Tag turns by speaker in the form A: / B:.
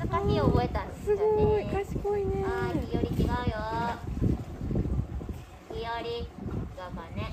A: 難しい覚えたんですよね。
B: 賢いね。ああ日
A: 和違うよ。日和がね。